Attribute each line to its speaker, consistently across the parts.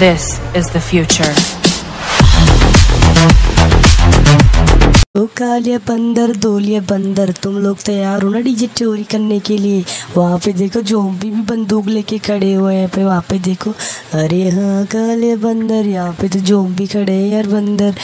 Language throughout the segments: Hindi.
Speaker 1: This is the future.
Speaker 2: ओ कालिया बंदर, दोलिया बंदर, तुम लोग तैयार हो ना डीजे चोरी करने के लिए? वहाँ पे देखो जोम्बी भी बंदूक लेके खड़े हुए हैं। पे वहाँ पे देखो, अरे हाँ काले बंदर, यहाँ पे तो जोम्बी खड़े हैं यार बंदर।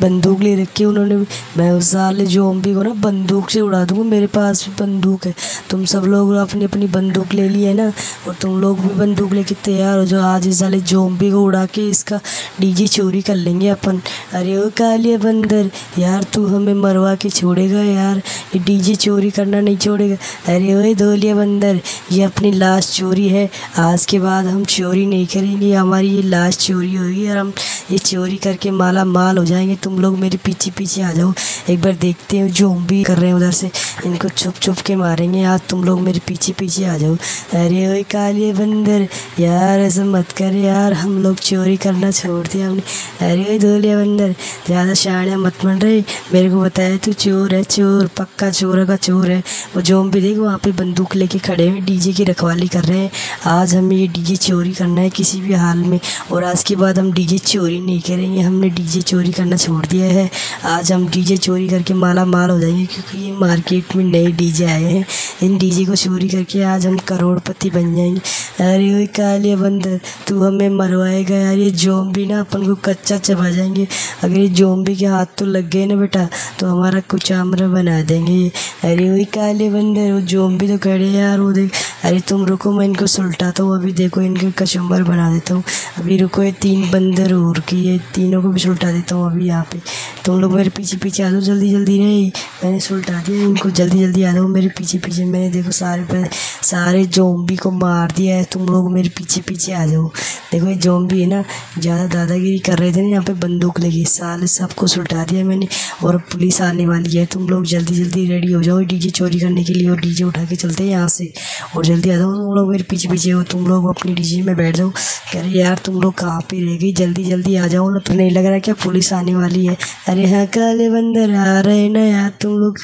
Speaker 2: बंदूक ले रखी है उन्होंने मैं उस साले जोम्बी को ना बंदूक से उड़ा दूँगा, मेरे पास भी बंदूक है। तुम सब लोग अपनी अपनी बंदूक ले ली है ना, और तुम लोग भी बंदूक लेके तैयार हो जाओ। आज इस साले जोम्बी को उड़ा के इसका डीजे चोरी कर लेंगे अपन। अरे ओ कालिया बंदर, यार तू हमें मरवा के छोड़ेगा यार। ये डीजे चोरी करना नहीं छोड़ेगा। अरे ओए धोलिया बंदर, ये अपनी लाश चोरी है। आज के बाद हम चोरी नहीं करेंगे, हमारी ये लाश चोरी होगी और हम ये चोरी करके माला माल हो जाएँगे। तुम लोग मेरे पीछे पीछे आ जाओ। एक बार देखते हैं जो हम भी कर रहे हैं उधर से। इनको छुप छुप के मारेंगे। आज तुम लोग मेरे पीछे पीछे आ जाओ। अरे ओ काले बंदर यार, ऐसा मत कर यार, हम लोग चोरी करना छोड़ दिया हमने। अरे धोलिया बंदर, ज़्यादा शाणिया मत बन रहे। मेरे को बताया तू चोर है, चोर, पक्का चोर का चोर है। वो जोम भी देख वहाँ पे बंदूक लेके खड़े हैं डीजे की रखवाली कर रहे हैं। आज हमें ये डीजे चोरी करना है किसी भी हाल में, और आज के बाद हम डीजे चोरी नहीं करेंगे। हमने डीजे चोरी करना छोड़ दिया है। आज हम डीजे चोरी करके माला माल हो जाएँगे, क्योंकि ये मार्केट में नए डीजे आए हैं। इन डीजे को चोरी करके आज हम करोड़पति बन जाएँगे। अरे ओए कालिया बंदर तू हमें मरवाएगा यार, ये जोम भी ना, अपन को कच्चा चबा जाएँगे। अगर ये जोम्बी के हाथ तो लग गए ना बेटा तो हमारा कुछ आमरा बना देंगे। अरे वही काले बंदर वो जोम्बी तो खड़े हैं यार, वो देख। अरे तुम रुको, मैं इनको सुलटाता हूँ, अभी देखो, इनके कचुम्बर बना देता हूँ। अभी रुको, ये तीन बंदर और की, ये तीनों को भी सुलटा देता हूँ, अभी यहाँ पे। तुम लोग मेरे पीछे पीछे आ जाओ, जल्दी जल्दी नहीं। मैंने सुलटा दिया, इनको जल्दी जल्दी आ जाओ मेरे पीछे पीछे। मैंने देखो सारे पे, सारे जोम्बी को मार दिया है। तुम लोग मेरे पीछे पीछे आ जाओ। देखो ये जोम्बी है ना, ज़्यादा दादागिरी कर रहे थे ना, यहाँ पे बंदूक लगी। साले सबको सुलटा दिया मैंने और पुलिस आने वाली है। तुम लोग जल्दी जल्दी रेडी हो जाओ डीजे चोरी करने के लिए और डीजे उठा के चलते हैं यहाँ से। और जल्दी आ जाओ, तुम लोग मेरे पीछे पीछे हो। तुम लोग अपनी डीजे में बैठ जाओ। कह रहे, यार, तुम लोग कहाँ पे रह गई जल्दी जल्दी आ जाओ। ना तो नहीं लग रहा क्या पुलिस आने वाली है? अरे हाँ काले बंदर आ रहे ना यार तुम लोग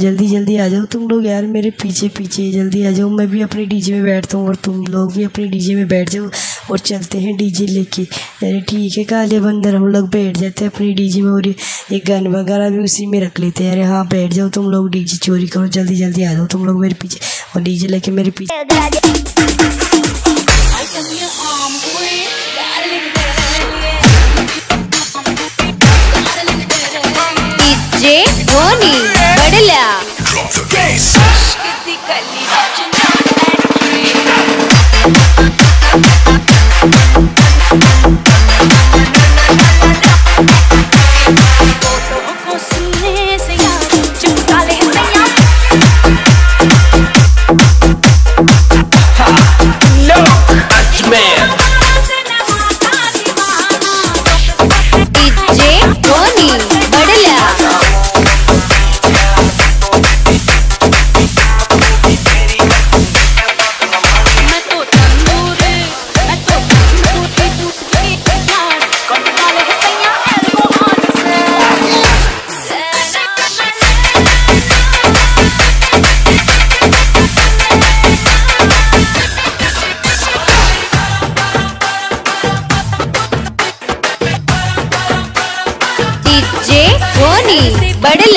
Speaker 2: जल्दी जल्दी आ जाओ। तुम लोग यार मेरे पीछे पीछे जल्दी आ जाओ। मैं भी अपनी डीजे में बैठता हूँ और तुम लोग भी अपने डीजे में बैठ जाओ और चलते हैं डीजे लेके। अरे ठीक है, काले बंदर, हम लोग बैठ जाते हैं अपनी डीजे में और ये ये गन वगैरह भी उसी में रख लेते हैं। अरे हाँ बैठ जाओ तुम लोग, डीजे चोरी करो, जल्दी जल्दी आ जाओ। तुम लोग मेरे पीछे और डीजे लेके मेरे पीछे।
Speaker 3: Sony, Badala.
Speaker 4: Drop the bass.
Speaker 3: ಬಡಲ